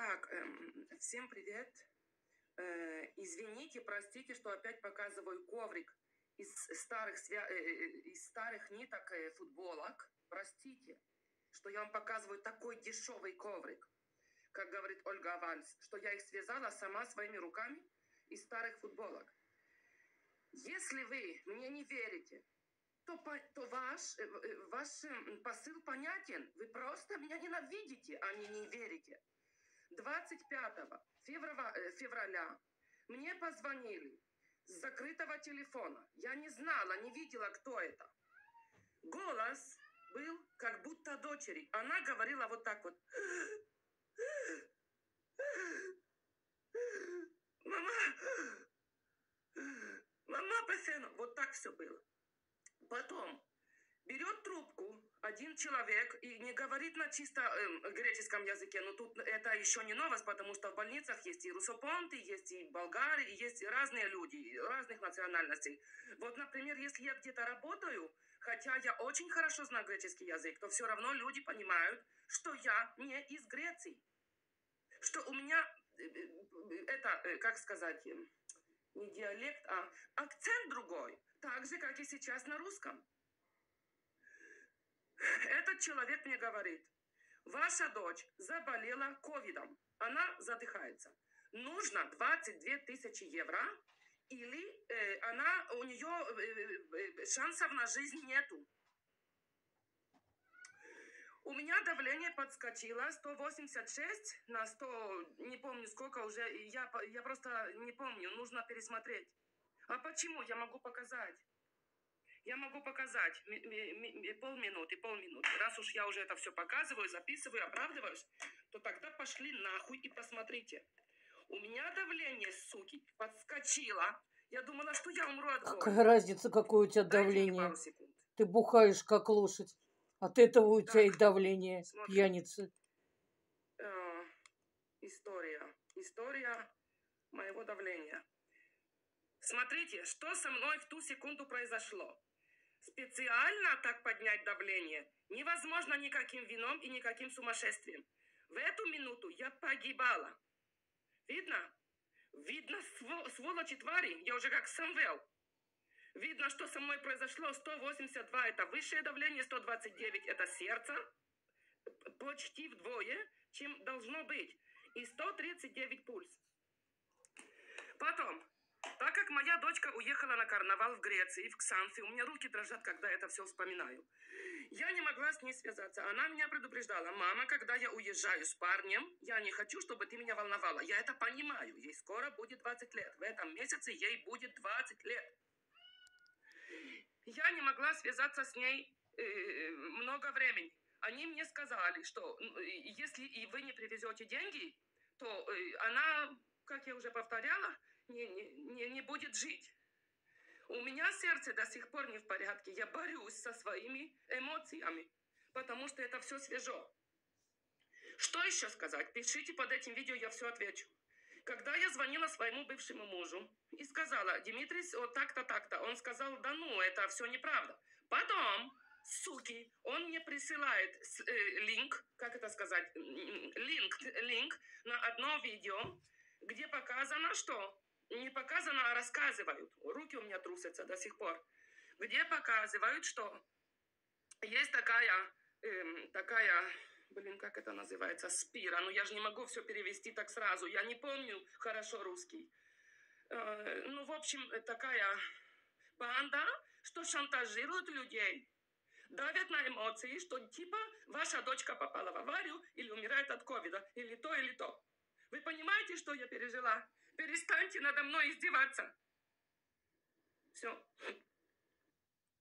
Так, эм, всем привет. Э, извините, простите, что опять показываю коврик из старых, свя... э, э, из старых ниток э, футболок. Простите, что я вам показываю такой дешевый коврик, как говорит Ольга Вальс, что я их связала сама своими руками из старых футболок. Если вы мне не верите, то, по- то ваш, э, э, ваш посыл понятен. Вы просто меня ненавидите, а не не верите. 25 февраля, э, февраля мне позвонили с закрытого телефона. Я не знала, не видела, кто это. Голос был как будто дочери. Она говорила вот так вот. Мама, мама, постоянно. Вот так все было. Потом берет трубку один человек и не говорит на чисто эм, греческом языке, но тут это еще не новость, потому что в больницах есть и русопонты, есть и болгары, и есть разные люди, разных национальностей. Вот, например, если я где-то работаю, хотя я очень хорошо знаю греческий язык, то все равно люди понимают, что я не из Греции. Что у меня, э, э, это, э, как сказать, э, не диалект, а акцент другой, так же, как и сейчас на русском. Этот человек мне говорит, ваша дочь заболела ковидом, она задыхается. Нужно 22 тысячи евро, или э, она, у нее э, э, шансов на жизнь нету. У меня давление подскочило 186 на 100, не помню сколько уже, я, я просто не помню, нужно пересмотреть. А почему? Я могу показать. Я могу показать ми- ми- ми- полминуты, полминуты. Раз уж я уже это все показываю, записываю, оправдываюсь, то тогда пошли нахуй и посмотрите. У меня давление, суки, подскочило. Я думала, что я умру от Какая боли. разница, какое у тебя Дайте давление? Ты бухаешь, как лошадь. От этого у тебя и Так, давление, смотрим. пьяница. Э, история. История моего давления. Смотрите, что со мной в ту секунду произошло. Специально так поднять давление невозможно никаким вином и никаким сумасшествием. В эту минуту я погибала. Видно? Видно, сво- сволочи твари, я уже как Самвел. Видно, что со мной произошло 182 это высшее давление, 129 это сердце, почти вдвое, чем должно быть. И 139 пульс. Потом, так как моя дочка уехала на карнавал в Греции, в Ксанфе, у меня руки дрожат, когда это все вспоминаю. Я не могла с ней связаться. Она меня предупреждала. Мама, когда я уезжаю с парнем, я не хочу, чтобы ты меня волновала. Я это понимаю. Ей скоро будет 20 лет. В этом месяце ей будет 20 лет. Я не могла связаться с ней э, много времени. Они мне сказали, что если и вы не привезете деньги, то э, она, как я уже повторяла, не, не, не, будет жить. У меня сердце до сих пор не в порядке. Я борюсь со своими эмоциями, потому что это все свежо. Что еще сказать? Пишите под этим видео, я все отвечу. Когда я звонила своему бывшему мужу и сказала, Димитрий, вот так-то, так-то, он сказал, да ну, это все неправда. Потом, суки, он мне присылает э, линк, как это сказать, линк, линк на одно видео, где показано, что не показано, а рассказывают. Руки у меня трусятся до сих пор. Где показывают, что есть такая, эм, такая, блин, как это называется, спира. Ну, я же не могу все перевести так сразу. Я не помню хорошо русский. Э, ну, в общем, такая банда, что шантажирует людей. Давят на эмоции, что типа ваша дочка попала в аварию или умирает от ковида, или то, или то. Вы понимаете, что я пережила? Перестаньте надо мной издеваться. Все.